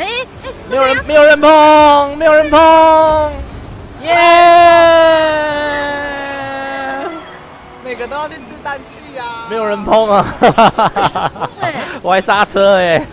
哎没有人，没有人碰，没有人碰，耶！每个都要去吃氮气呀。没有人碰啊！我还刹车哎！